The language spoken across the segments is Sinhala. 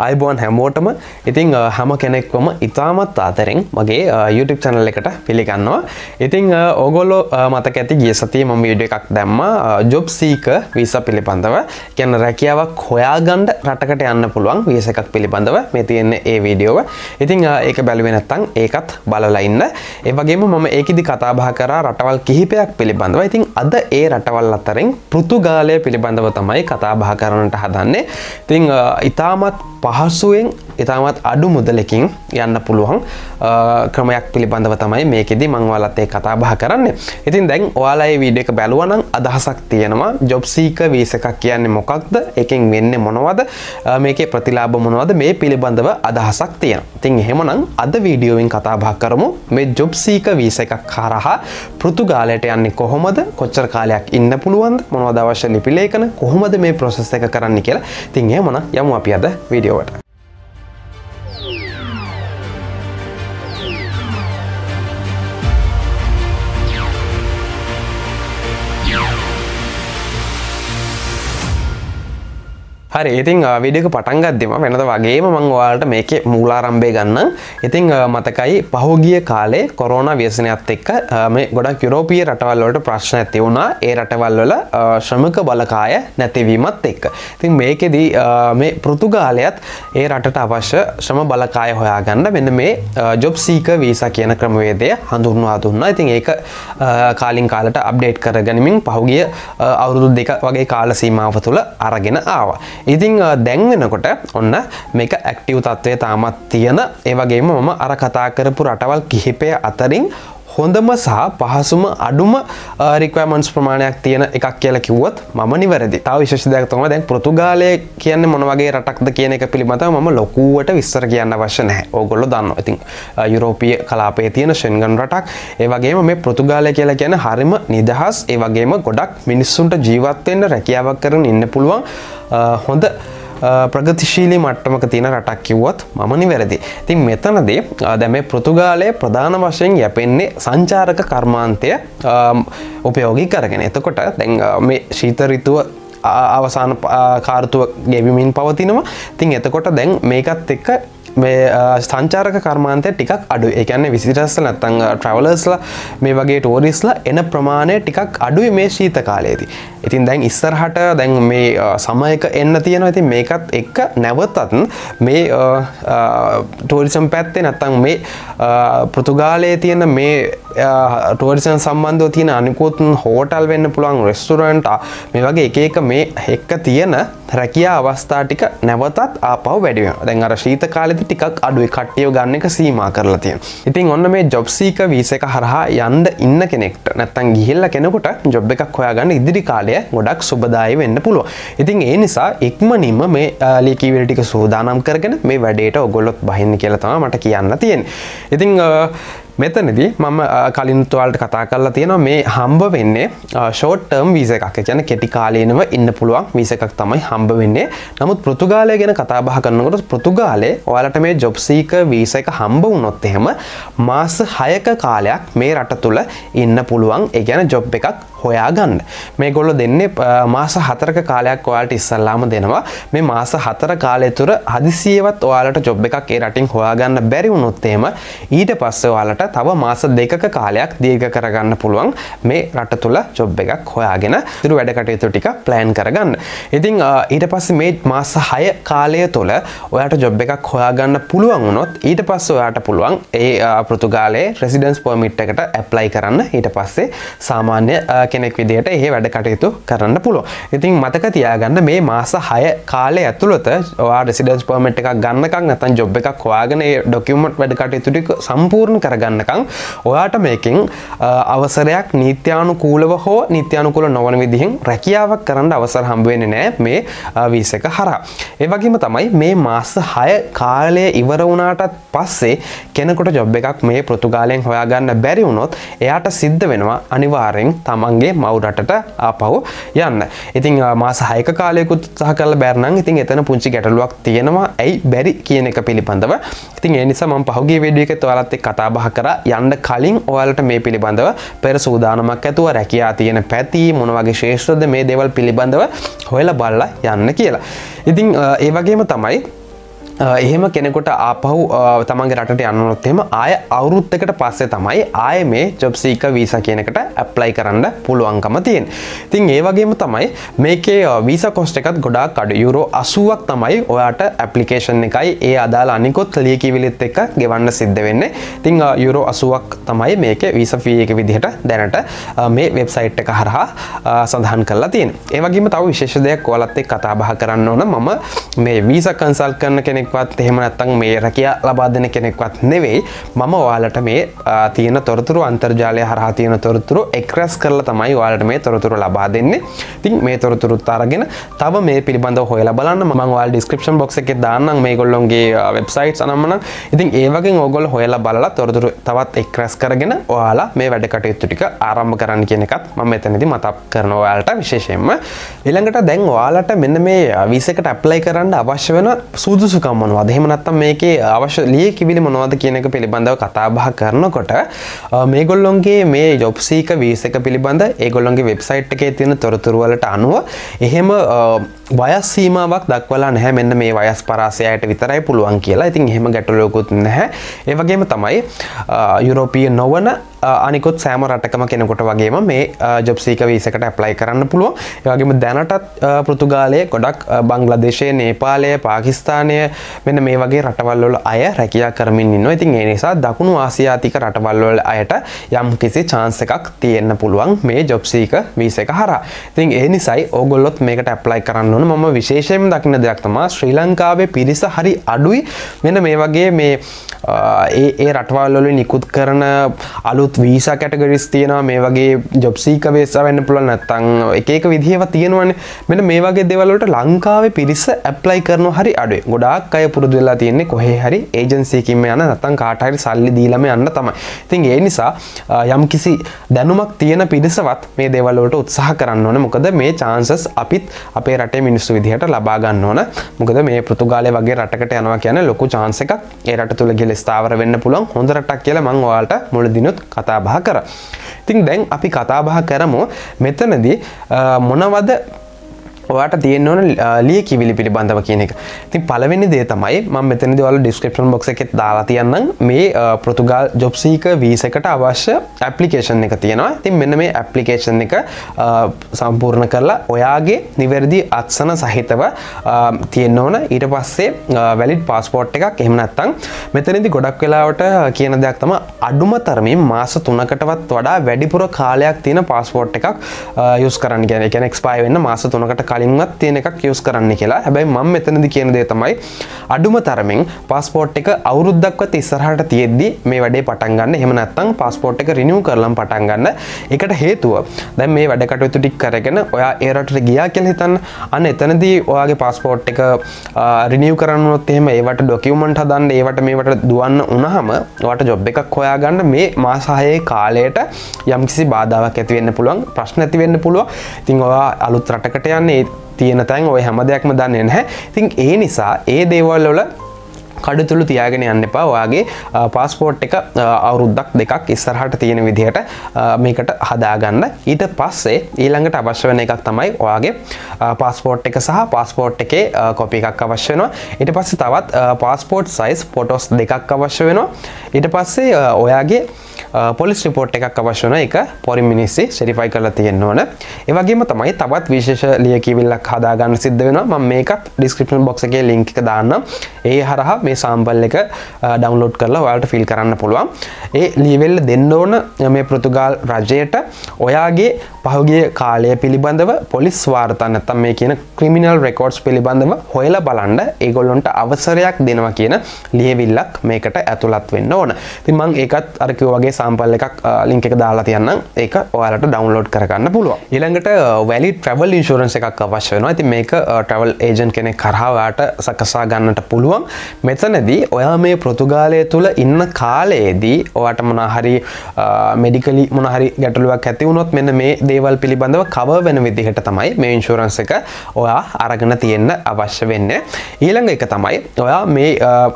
අයිබෝන් හැමෝටම. ඉතිං හැම කෙනෙක්වම ඉතාමත් අතරෙන් මගේ YouTube චැනල් එකට පිළිගන්නවා. ඉතිං ඕගොල්ලෝ මතක ඇති ගිය සතිය මම විඩිය එකක් දැම්ම. ජොබ් සීක වීස පිළිබඳව. කියන්න රැකියාවක් හොයාගණ්ඩ රටකට යන්න පුළුවන් වීස එකක් පිළිබඳව මේ තියෙන්නේ ඒ වීඩියෝව. ඉතිං ඒක බැලුවෙනත්තං ඒකත් බලලා ඉන්න. ඒවගේම මම ඒකදි කතාබහ කර රටවල් කිහිපයක් පිළිබඳව. ඉතිං අද ඒ රටවල් අතරින් පෘතුගාලය පිළිබඳව තමයි කතාබහ කරනට හදන්නේ. තිං ඉතාමත් පහසුවෙන් ඉතාමත් අඩු මුදලකින් යන්න පුළුවන්. ක්‍රමයක් පිළිබඳව තමයි මේකෙදි මංවාලත් ඒ කතා බහ කරන්න. ඉතින් දැන් ඔයාලයි වීඩිය එක බැලුවනම් අදහසක් තියෙනවා. ජොබ්සීක වීස එකක් කියන්නේ මොකක්ද? එකින් වෙන්න මොනවද? මේකේ ප්‍රතිලාබ මොනවද? මේ පිළිබඳව අදහසක් තියෙන තින් එහෙමනම් අද වීඩියෝවෙන් කතා බහ කරමු. මේ ජොබ්සීක වීස එකක් කරහා පෘතුගාලයට යන්නේ කොහොමද? කොච්චර කාලයක් ඉන්න පුළුවන්ද? මොනවද අවශ්‍ය ලිපිලේකන කොහොමද මේ ප්‍රොසෙස් එක කරන්න කියලා? තින් එහෙමන යමු අපි අද වීඩියෝවට හරි ඉතින් විඩියක පටන්ගත්දම වෙනද වගේම මංවාලට මේක මූලාරම්භය ගන්න. ඉතිං මතකයි පහුගිය කාලේ කොරෝන ව්‍යසනයත් එක්ක මේ ගොඩක් යුරෝපිය රටවල්ලට ප්‍රශ්න ඇති වුණා ඒ රටවල්වල ශ්‍රමක බලකාය නැතිවීමත් එක්ක. ඉතින් මේකෙදී මේ පෘතුගාලයත් ඒ රටට අවශ්‍ය ශ්‍රම බලකාය හොයාගන්න මෙන්න මේ ජොබ් සීක වීසා කියන ක්‍රමවේදය හඳුන්වා දුන්න. ඉතින් ඒක කාලින් කාලට අප්ඩේට් කර ගනිමින් පහුගිය අවුරුදු දෙක වගේ කාල සීමාව තුළ අරගෙන ආවා. ඉතිං දැන් වෙනකොට ඔන්න මේක ඇක්ටව් තත්ත්වය තාමත් තියෙන. ඒවගේම මම අර කතා කරපු රටවල් කිහිපය අතරින් හොඳම සහ පහසුම අඩුම රික්වමන්ස් ප්‍රමාණයක් තියෙන එකක් කියල කිව්වොත් ම නිවැරදි. තාව විශෂදයක් තම දැන් පෘතුගාලය කියන්න මොනවගේ රටක්ද කියන එක පිළිබඳ ම ලොකුවට විස්තර කියන්න වශ්‍ය නැහැ. ඕගොල්ල දන්න ඉතින් යුරෝපිය කලාපේ තියෙන ශෙන්ගන් රටක්. ඒවගේම මේ පෘතුගාලය කියලා කියන හරිම නිදහස්. ඒවගේම ගොඩක් මිනිස්සුන්ට ජීවත්වයෙන්ට රැකියාවක් කරන ඉන්න පුළුවන්. හොඳ ප්‍රගතිශීලි මට්ටමක තියෙන රටක් කිව්වොත් මම නිවැරදි. ඉතින් මෙතනදී දැම පෘතුගාලය ප්‍රධාන වශයෙන් යැපෙන්නේ සංචාරක කර්මාන්තය උපයෝගී කරගෙන එතකොට දැන් මේ ශීතරිතුව අවසාන කාර්තුව ගෙවිමින් පවතිනවා තින් එතකොට දැන් මේකත් එක්ක මේ සංචාරක කර්මාන්තය ටිකක් අඩු එකන්න විසිටස්ස නැත්තං ට්‍රවලස්ලා මේ වගේ ටෝරිස්ලා එන ප්‍රමාණය ටිකක් අඩුයි මේ ශීත කාලයේති ඉතින් දැන් ඉස්සරහට දැන් මේ සමයක එන්න තියෙන ඇති මේකත් එක්ක නැවතත් මේ ටෝරිසම් පැත්තේ නැත්තං මේ පෘතුගාලයේ තියෙන මේ ටෝරිසන් සම්බන්ධව තියෙන අනිකුතුන් හෝටල් වෙන්න පුළන් රෙස්ටරන්ට මේ වගේ එක එක මේ එක්ක තියෙන රැකියා අවස්ථා ටික නැවතත් ආපව වැඩිය දැන් අර ශීත කාලෙති ටිකක් අඩුව කට්ටියෝ ගන්න එක සීමා කරලා තියෙන. ඉතින් ඔන්න මේ ජොබ්සීක වීස එක හරහා යන්ඩ ඉන්න කෙනෙක්ට නැත්තන් ගිහිල්ල කෙනෙකුට ජොබ් එකක් හොයාගන්න ඉදිරි කාලය ගොඩක් සුබදායි වෙන්න පුළුව ඉතින් ඒ නිසා එක්මනින්ම මේ ලීකීවලටික සූදානම් කරගෙන මේ වැඩේට ඔගොල්ලොත් බහින්න කියලතම මට කියන්න තියෙන ඉතිං මෙතනදී මම කලින්තුවල්ට කතා කරලා තියෙනවා මේ හම්බ වෙන්නේ ෂෝට්ටර්ම් වීස එකක්. කියන කෙටි කාලයනව ඉන්න පුළුවන් වීස එකක් තමයි හම්බ වෙන්නේ. නමුත් පෘතුගාලය ගැන කතාබහ කරනකොට පෘතුගාලේ ඔයාලට මේ ජොබ්සීක වීස එක හම්බ වුණොත් එහෙම මාස හයක කාලයක් මේ රට තුළ ඉන්න පුළුවන්. ඒ ගැන ජොබ් එකක් හොයාගන්න. මේ ගොල්ල දෙන්නේ මාස හතරක කාලයක් ඔයාලට ඉස්සල්ලාම දෙනවා. මේ මාස හතර කාලය තුර හදිසියවත් ඔයාලට ජොබ් එකක් ඒ රටින් හොයාගන්න බැරි වුණොත්තේම ඊට පස්ස ඔයාලට තව මාස දෙකක කාලයක් දීර්ඝ කරගන්න පුළුවන්. මේ රට තුළ ජොබ් එකක් හොයාගෙන තුරු වැඩකටයුතු ටික ප්ලෑන් කරගන්න. ඉතිං ඊට පස්ස මේ මාස හය කාලය තුළ ඔයාට ජොබ් එකක් හොයාගන්න පුළුවන් වුණොත් ඊට පස්ස ඔයාට පුළුවන් ඒ පෘතුගාලේ රෙසිඩන්ස් පොමිට් එකට ඇප්ලයි කරන්න. ඊට පස්සේ සාමාන්‍ය කෙනෙක් විදිට ඒ වැඩ කටයුතු කරන්න පුළුව ඉතින් මතක තියාගන්න මේ මාස හය කාලය ඇතුළත වා රෙසිඩන්ස් පර්මට් එකක් ගන්නකක් නැතන් ජොබ් එකක් හොයාගෙන ඩොකියමට් වැඩ කටයුතුටික සම්පූර්ණ කරගන්නකං ඔයාට මේකින් අවසරයක් නීත්‍යානුකූලව හෝ නිත්‍යානුකුල නොවන විදිහින් රැකියාවක් කරන්න අවසර හම්බුවෙන නෑ මේ වීස එක හර ඒවගේම තමයි මේ මාස හය කාලය ඉවර වුණාටත් පස්සේ කෙනකොට ජොබ් එකක් මේ පෘතුගාලයෙන් හොයාගන්න බැරි වුණොත් එයාට සිද්ධ වෙනවා අනිවාරෙන් තමන්ගේ තමන්ගේ මවුරටට ආපහු යන්න. ඉතින් මාස හයක කාලයකුත් සහ කල බැරනං ඉතින් එතන පුංචි ගැටලුවක් තියෙනවා. ඇයි බැරි කියන එක පිළිබඳව. ඉතින් එනිසා මම පහුගේ වීඩියෝ එක ඔයාලත් එක්ක කතා බහ කරා යන්න කලින් ඔයාලට මේ පිළිබඳව පෙර සූදානමක් ඇතුව රැකියා තියෙන පැති මොන වගේ ශේෂ්ත්‍රද මේ දේවල් පිළිබඳව හොයලා බලලා යන්න කියලා. ඉතින් ඒ වගේම තමයි එහෙම කෙනෙකුට ආපහු තමන්ගේ රට යන්නනොත්තෙම ආය අවුරුත්තකට පස්සේ තමයි ආය මේ ජොබ්සීක වීස කියනකට ඇප්ලයි කරන්න පුළුවන්කම තියෙන් තින් ඒ වගේම තමයි මේකේ වීස කොස්ට එකත් ගොඩක් අඩු. යුරෝ අසුවක් තමයි ඔයාට ඇපලිකේෂන් එකයි ඒ අදාල අනිකොත් ලියකිවිලිත් එක ගෙවන්න සිද්ධ වෙන්න. තිං යුරෝ අසුවක් තමයි මේක වීස ෆී එක විදිහට දැනට මේ වෙබ්සයිට් එක හරහා සඳහන් කරලා තියෙන් ඒවගේම තව විශේෂ දෙයක් කොලත්තෙක් කතා බහ කරන්න ඕන. මම මේ වීස කන්සල් කරන කෙනෙක් කෙනෙක්වත් එහෙම නැත්තං මේ රැකිය ලබා දෙන කෙනෙක්වත් නෙවෙයි. මම ඔයාලට මේ තියෙන තොරතුරු අන්තර්ජාලය හරහා තියෙන තොරතුරු එක්රැස් කරලා තමයි ඔයාලට මේ තොරතුරු ලබා දෙන්නේ. තින් මේ තොරතුරුත් අරගෙන තව මේ පිළිබඳ හොයලා බලන්න. මං ඔයාල් ඩිස්ක්‍රපෂන් බොක්ස එක දාන්නම්. මේ ගොල්ලොන්ගේ වෙබ්සයිට් අනම්මන ඉතින් ඒවගේ ඕගොල් හොයලා බලලා තොරතුරු තවත් එක්රැස් කරගෙන ඔයාලා මේ වැඩ කටයුතු ටික ආරම්භ කරන්න කියන එකත් මම මෙතනදි මතක් කරන ඔයාලට විශේෂයෙන්ම. ඊළඟට දැන් ඔයාලට මෙන්න මේ වීසකට ඇප්ලයි කරන්න අවශ්‍ය වෙන සූදුසුකම් මොනවද? එහෙම නැත්නම් මේකේ අවශ්‍ය ලිය කිවිලි මොනවද කියන එක පිළිබඳව කතා බහ කරනකොට මේගොල්ලොන්ගේ මේ ජොබ් සීක වීස එක පිළිබඳ ඒගොල්ලොන්ගේ වෙබ්සයිට් එකේ තියෙන තොරතුරු වලට අනුව එහෙම වයස් සීමාවක් දක්වලා නැහැ. මෙන්න මේ වයස් පරාසයට විතරයි පුළුවන් කියලා. ඉතින් එහෙම ගැටලුවකුත් නැහැ. ඒ වගේම තමයි යුරෝපීය නොවන අනිකුත් සෑම රටකම කෙනෙකුට වගේම මේ ජොබ්සීක වීසකට ඇප්ලයි කරන්න පුළුව ඒවගේම දැනටත් පෘතුගාලය ගොඩක් බංගලදේශය නේපාලය පාකිස්ථානය මෙන්න මේ වගේ රටවල්වල අය රැකියා කරමින් ඉන්න ඉතින් ඒ නිසා දකුණු ආසියාතික රටවල්වල අයට යම් කිසි චාන්ස එකක් තියෙන්න්න පුළුවන් මේ ජොබ්සීක වීස එක හර ඉතින් ඒ නිසයි ඕගොල්ලොත් මේකට ඇප්ලයි කරන්න ඕන. මම විශේෂයෙන් දකින දෙයක් තමා ශ්‍රී ලංකාවේ පිරිස හරි අඩුයි. මෙන්න මේ වගේ මේ ඒ ඒ රටවල්වල නිකුත් කරන අලුත් අලුත් වීසා කැටගරිස් තියෙනවා. මේ වගේ ජොබ්සීක වේස වෙන්න පුළන් නැත්තං එකක විදිහව තියෙනවන. මෙන මේ වගේ දෙවලට ලංකාවේ පිරිස ඇප්ලයි කරන හරි අඩු ගොඩක් අය පුරුදු වෙලා තියෙන්නේ කොහේ හරි ඒජන්සේකින්ම යන නත්තන් කාටහරි සල්ලි දීලම යන්න තමයි. ඉතින් ඒ නිසා යම් කිසි දැනුමක් තියෙන පිරිසවත් මේ දෙවල්ලට උත්සාහ කරන්න ඕන. මොකද මේ චාන්සස් අපිත් අපේ රටේ මිනිස්සු විදිහට ලබා ගන්න ඕන. මොකද මේ පෘතුගාලය වගේ රටකට යනවා කියන ලොකු චාන්ස එකක්. ඒ රට තුළ ගෙල ස්ථාවර වෙන්න පුළුවන් හොඳ රටක් කියලා මං ඔයාලට මුලදිනුත් කතා බහ කර. ඉතින් දැන් අපි කතා බහ කරමු මෙතනදී මොනවද ඔයාට තියෙන ඕන ලිය කිවිලි පිළිබඳව කියන එක. තින් පලවෙනි දේ තමයි ම මෙතන දවල ඩිස්ක්‍රපෂන් බොක්ස එකෙත් දාලා තියන්නම්. මේ පෘතුගල් ජොබ්සීක වීසකට අවශ්‍ය ඇපලිකේෂන් එක තියෙනවා. තින් මෙන්න මේ ඇපලිකේෂන් එක සම්පූර්ණ කරලා ඔයාගේ නිවැරදි අත්සන සහිතව තියෙන්න්න ඕන. ඊට පස්සේ වැලිඩ් පාස්පෝට් එකක්. එහෙමනත්තං මෙතනදි ගොඩක් වෙලාවට කියන දෙයක් තම අඩුම තරමින් මාස තුනකටවත් වඩා වැඩිපුර කාලයක් තියෙන පාස්පෝට් එකක් යුස් කරන්න. ගැන එක එක්ස්පයි වෙන්න මාස තුනකට කලින්වත් තියෙන එකක් යස් කරන්න කියලා. හැබැයි මම මෙතනදි කියන දේ තමයි අඩුම තරමින් පස්පෝට් එක අවුරුද්දක්වත් ඉස්සරහට තියෙද්දි මේ වැඩේ පටන් ගන්න. එහෙම නැත්නම් පස්පෝට් එක රිනිව් කරලම් පටන් ගන්න එකට හේතුව. දැන් මේ වැඩ කටයුතු ටික කරගෙන ඔයා ඒ රටට ගියා කියලා හිතන්න. අන්න එතනදී ඔයාගේ පස්පෝට් එක රිනිව් කරන්නොත් එහෙම ඒවට ඩොකියුමන්ට් හදන්න ඒවට මේවට දුවන්න වුණාම ඔයාට ජොබ් එකක් හොයාගන්න මේ මාස හයේ කාලයට යම්කිසි බාධාවක් ඇති වෙන්න පුළුවන් ප්‍රශ්න ඇති වෙන්න පුළුවන්. ඉතින් ඔයා අලුත් රටකට යන්නේ තියෙන තැන් ඔය හැම දෙයක්ම දන්නේ නැහැ. ඉතින් ඒ නිසා ඒ දේවල් වල කඩතුළු තියාගෙන යන්න එපා. ඔයාගේ පාස්පෝට් එක අවුරුද්දක් දෙකක් ඉස්සරහට තියෙන විදිහට මේකට හදාගන්න. ඊට පස්සේ ඊළඟට අවශ්‍ය වෙන එකක් තමයි ඔයාගේ පාස්පෝට් එක සහ පාස්පෝට් එකේ කොපි එකක් අවශ්‍ය වෙනවා. ඊට පස්සේ තවත් පාස්පෝට් සයිස් පොටෝස් දෙකක් අවශ්‍ය වෙනවා. ඊට පස්සේ ඔයාගේ පොලිස් රිපෝට් එකක් අවශ්‍යන එක පොරි මිනිස්සේ සෙරිෆයි කරලා තියෙන්න්න ඕන. ඒවගේම තමයි තවත් විශේෂ ලියකිවිල්ලක් හදාගන්න සිද්ධ වෙන ම මේකත් ඩිස්ක්‍රපෂන් බොක්ස එකේ ලිංක දාන්න ඒ හරහා මේ සාම්පල් එක ඩවන්ලෝඩ් කරලා ඔයාලට ෆිල් කරන්න පුළුවන්. ඒ ලීවෙල්ල දෙන්න ඕන මේ පෘතුගාල් රජයට. ඔයාගේ පහුගේ කාලය පිළිබඳව පොලිස් වාර්තන්න තම් මේ කියන ක්‍රමිනල් රෙකෝඩ්ස් පිළිබඳව හොයල බලන්ඩ ඒගොල්ලොන්ට අවසරයක් දෙනවා කියන ලියවිල්ලක් මේකට ඇතුළත් වෙන්න ඕන. තිමං ඒකත් අරකිව වගේ සම්පල් එකක් ලිංක එක දාලා තියන්න ඒක ඔයාලට ඩවන්ලෝඩ් කරගන්න පුළුව ඊළඟට වැලි ට්‍රවල් ඉන්ශරන්ස එකක් අවශ්‍ය වෙනවා. ඇති මේක ට්‍රවල් ඒජන් කෙනෙක් කරහාවාට සකසා ගන්නට පුළුවන්. මෙතනදී ඔයා මේ පෘතුගාලය තුළ ඉන්න කාලයේදී ඔයාට මොනහරි මෙඩිකලි මොනහරි ගැටලුවක් ඇතිවුණොත් මෙන්න මේ දේවල් පිළිබඳව කව වෙන විදිහට තමයි මේ ඉන්ශූරන්ස එක ඔයා අරගෙන තියෙන්න අවශ්‍ය වෙන්න. ඊළඟ එක තමයි ඔයා මේ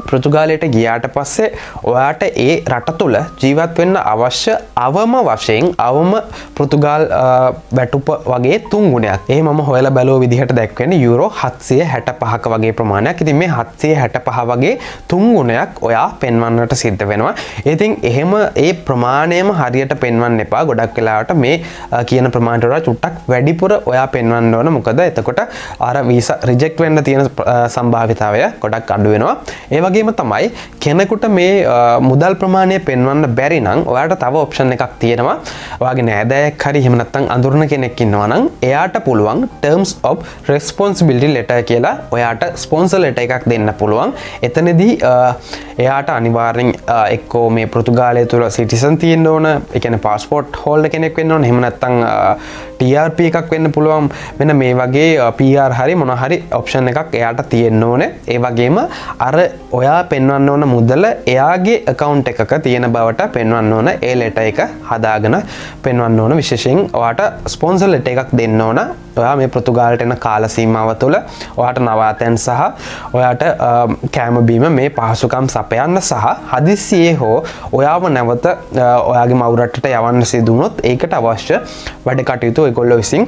පෘතුගාලයට ගියාට පස්සේ ඔයාට ඒ රට තුළ ජීවත් වෙන්න කරගන්න අවශ්‍ය අවම වශයෙන් අවම පෘතුගාල් වැටුප වගේ තුන් ගුණයක්. ඒ මම හොල බැලෝ විදිහට දැක්වෙන යුරෝ හත්සය හැට පහක වගේ ප්‍රමාණයක්. ඉතින් මේ හත්සේ හැට පහ වගේ තුන් ගුණයක් ඔයා පෙන්වන්නට සිද්ධ වෙනවා. ඉතින් එහෙම ඒ ප්‍රමාණයම හරියට පෙන්වන්න එපා. ගොඩක් වෙලාවට මේ කියන ප්‍රමාණටර චුට්ටක් වැඩිපුර ඔයා පෙන්වන්න ඕන. මොකද එතකොට අර වීස රිජෙක්් වෙන්න තියෙන සම්භාවිතාවය ගොඩක් අඩු වෙනවා. ඒ වගේම තමයි කෙනෙකුට මේ මුදල් ප්‍රමාණය පෙන්වන්න බැරි නම් ඔයාට තව ඔප්ෂන් එකක් තියෙනවා. වගේ නෑදෑක් හරි හෙමනත්තං අඳුරන කෙනෙක් ඉන්නවනම් එයාට පුළුවන් ටර්ම්ස් ඔබ් රෙස්පොන්සිබිලිටි ලෙට කියලා ඔයාට ස්පොන්සල් ලෙට එකක් දෙන්න පුළුවන්. එතනදී එයාට අනිවාරෙන් එක්කෝ මේ පෘතුගාලය තුළ සිටිසන් තියෙන් ඕන. එකන පස්පෝට් හෝල්ඩ කෙනෙක් වෙන්න ඕන. හෙමනත්තං TRP එකක් වෙන්න පුළුවන්. මෙන මේ වගේ PR හරි මොනහරි ඔප්ෂන් එකක් එයාට තියෙන්න්න ඕන. ඒ වගේම අර ඔයා පෙන්වන්න ඕන මුදල එයාගේ එකකවුන්් එකක තියෙන බවට පෙන්වන්න ඕන. ඒ ලෙට එක හදාගෙන පෙන්වන්න ඕන. විශේෂෙන් ඔයාට ස්පොන්සල් ලෙට එකක් දෙන්න ඕන. ඔයා මේ පෘතුගාලට එන කාලසීමාව තුළ ඔයාට නවාතැන් සහ ඔයාට කෑමබීම මේ පහසුකම් සපයන්න සහ හදිස්සියේ හෝ ඔයාව නැවත ඔයාගේ මවුරටට යවන්න සිදුනොත් ඒකට අවශ්‍ය වැඩ කටයුතු එකොල්ලො විසින්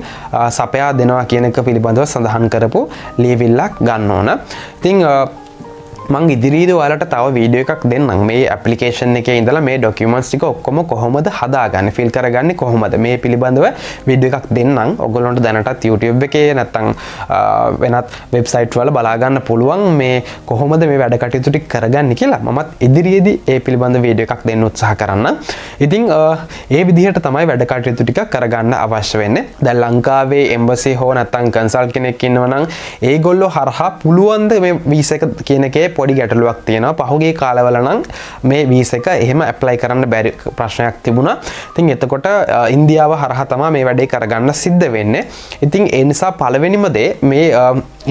සපයා දෙනවා කියනක පිළිබඳව සඳහන් කරපු ලීවිල්ලක් ගන්න ඕන. තිං මං ඉදිරිද වලට තව වීඩියෝ එකක් දෙන්නම් මේ ඇපලිකේෂන් එක ඉඳලා මේ ඩොකියමන්ස් ටික ඔක්කොම කොහොමද හදාගන්න ෆිල් කරගන්න කොහොමද මේ පිළිබඳව වීඩියෝ එකක් දෙන්නම් ඔගොල්ලොන්ට දැනටත් YouTube එකේ නැත්තම් වෙනත් වෙබ්සයිට් වල බලාගන්න පුළුවන් මේ කොහොමද මේ වැඩ කටයුතු ටික කරගන්න කියලා මමත් ඉදිරියේදී ඒ පිළිබඳ වීඩියෝ එකක් දෙන්න උත්සාහ කරන්න. ඉතින් ඒ විදිහට තමයි වැඩ කටයුතු ටික කරගන්න අවශ්‍ය වෙන්නේ. දැන් ලංකාවේ එම්බසි හෝ නැත්තම් කන්සල්ට් කෙනෙක් ඉන්නවනම් ඒගොල්ලෝ හරහා පුළුවන්ද මේ වීසා එක කියන එකේ පොඩි ගැටලුවක් තියෙනවා. පහුගේ කාලවලනම් මේ වීස එක එහෙම ඇප්ලයි කරන්න බැරි ප්‍රශ්නයක් තිබුණා. තින් එතකොට ඉන්දියාව හරහ තමා මේ වැඩේ කරගන්න සිද්ධ වෙන්නේ. ඉතින් ඒ නිසා පළවෙනිම දේ මේ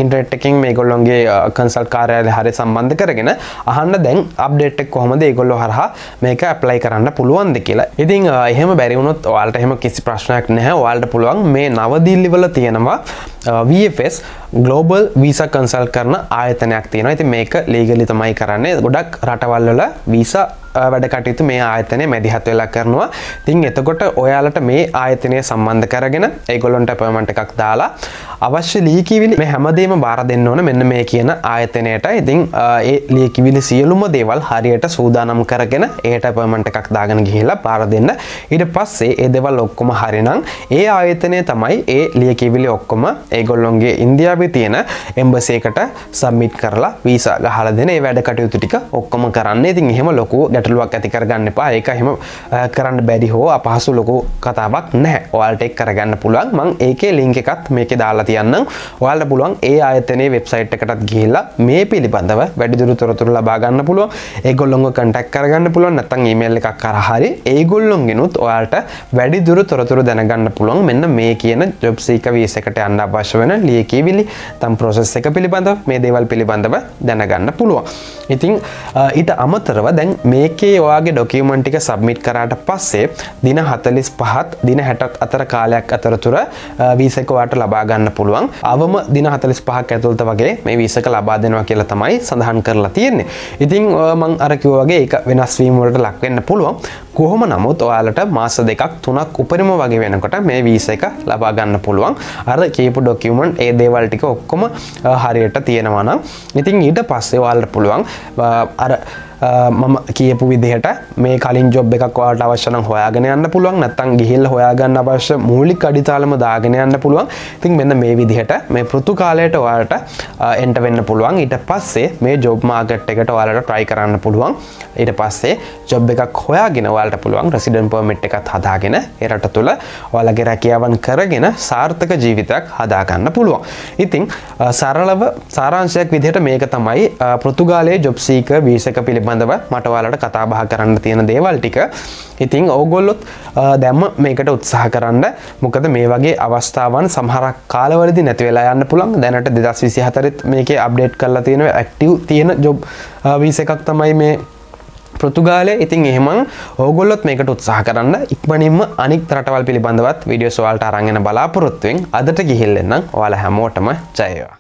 ඉන්ට්‍රෙට් එකින් මේ ගොල්ලොන්ගේ කන්සල් කාරයාල හරි සම්බන්ධ කරගෙන අහන්න දැන් අප්ඩේට්ක් කොහොමද ඒගොල්ලො හරහා මේක ඇප්ලයි කරන්න පුළුවන්ද කියලා. ඉතින් එහෙම බැරිවුණොත් ඔයාලට එහෙම කිසි ප්‍රශ්නයක් නැහැ. ඔයාලට පුළුවන් මේ නවදිල්ලිවල තියෙනවා VFS ගලෝබල් වීස කන්සල් කරන ආයතනයක් තියෙනවා. ඇති මේක ලේගලි තමයි කරන්නේ. ගොඩක් රටවල්වල වීසා වැඩ කටයුතු මේ ආයතනය මැදිහත් වෙලා කරනවා. තින් එතකොට ඔයාලට මේ ආයතනය සම්බන්ධ කරගෙන ඒගොලොන්ට පමට එකක් දාලා අවශ්‍ය ලීකිවිලි මේ හැමදේම බාර දෙන්න ඕන මෙන්න මේ කියන ආයතනයට ඉතින් ඒ ලේකිවිලි සියලුම දේවල් හරියට සූදානම් කරගෙන ඒට පමට එකක් දාගෙන ගිහිලා පාර දෙන්න. ඊට පස්සේ ඒ දෙවල් ඔක්කොම හරිනම් ඒ ආයතනය තමයි ඒ ලියකිවිලි ඔක්කොම ඒගොල්ලොන්ගේ ඉන්දියාවේ තියෙන එම්බසේකට සම්මිට් කරලා වීසා ගහල දෙන ඒ වැඩ කටයුතු ටික ඔක්කොම කරන්න. ඉතින් එහෙම ලොකු ගැටලුවක් ඇති කරගන්න එපා. ඒක එහෙම කරන්න බැරි හෝ අපහසු ලොකු කතාවක් නැහැ. ඔයාලට එක් කරගන්න පුළුවන්. මං ඒකේ ලිංක එකත් මේක දාලා තියන්න ඔයාලට පුළුවන් ඒ ආයතනයේ වෙබ්සයිට් එකටත් ගිහිල්ලා මේ පිළිබඳව වැඩිදුර තොරතුරු ලබා ගන්න පුළුවන්. ඒගොල්ලොන්ව කන්ටැක්ට් කරගන්න පුළුවන්. නැත්නම් ඊමේල් එකක් කරා හරි ඒගොල්ලොන්ගෙනුත් ඔයාලට වැඩිදුර තොරතුරු දැනගන්න පුළුවන්. මෙන්න මේ කියන ජොබ් සීක වීස එකට යන්න අවශ්‍ය වෙන ලියකියවිලි තම් ප්‍රොසෙස් එක පිළිබඳව මේ දේවල් පිළිබඳව දැනගන්න පුළුවන්. ඉතින් ඊට අමතරව දැන් මේකේ ඔයාගේ ඩොකියමන්ට් ටික සබ්මිට් කරාට පස්සේ දින 45ත් දින 60ත් අතර කාලයක් අතරතුර වීසා එක ඔයාලට ලබා ගන්න පුළුවන්. අවම දින හතලිස් පහක් ඇතුළත වගේ මේ විසක ලබා දෙනවා කියලා තමයි සඳහන් කරලා තියෙන්නේ. ඉතිං මං අරකිවගේ එක වෙනස්වීමට ලක්වෙන්න පුළුවන්. කොහොම නමුත් ඔයාලට මාස දෙකක් තුනක් උපරිම වගේ වෙනකොට මේ වීස එක ලබා ගන්න පුළුවන්. අර කීපු ඩොකියමන්් ඒ දේවල්ටික ඔක්කොම හරියට තියෙනවනම් ඉතින් ඊට පස්සේ වාල්ට පුළුවන් අර මම කියපු විදිහට මේ කලින් ජොබ් එකක් වාට අවශ්‍යන හොයාගෙන යන්න පුළුවන්. නැත්තං ගිහිල් හොයාගන්න අවශ්‍ය මූලික් අඩිතාලම දාගෙන යන්න පුළුවන්. තින් මෙන්න මේ විදිහට මේ පෘතු කාලයට වාට එන්ට වෙන්න පුළුවන්. ඊට පස්සේ මේ ජොබ් මාගට් එකට වාලට ට්‍රයි කරන්න පුළුවන්. ඊට පස්සේ ජොබ් එකක් හොයාගෙන වාලට පුළුවන් රසිඩන් පර්මිට් එකත් හදාගෙන එරට තුළ ඔයාලගේ රැකියාවන් කරගෙන සාර්ථක ජීවිතයක් හදාගන්න පුළුවන්. ඉතිං සරලව සාරංශයක් විදිහට මේක තමයි පෘතුගාලයේ ජොබ්සීක වීසක පිළිබ පිළිබඳව මටවාලට කතාබහ කරන්න තියෙන දේවල් ටික. ඉතිං ඕගොල්ලොත් දැම්ම මේකට උත්සාහ කරන්න. මොකද මේ වගේ අවස්ථාවන් සහරක් කාලවලදි නැතිවෙලා යන්න පුළන් දැනට දෙදස් විසි හතරත් මේක අප්ඩේට් කරලා තියෙන ඇක්ටව් තියෙන ජොබ් වීස එකක් තමයි මේ පෘතුගාලය. ඉතින් එහෙම ඕගොල්ලොත් මේකට උත්සාහ කරන්න. ඉක්මනින්ම අනික් රටවල් පිළිබඳවත් විඩියෝ සවාල්ට අරගෙන බලාපොරොත්තුවෙන් අදට ගිහිල්ලෙන්නම් ඔයාල හැමෝටම ජයවා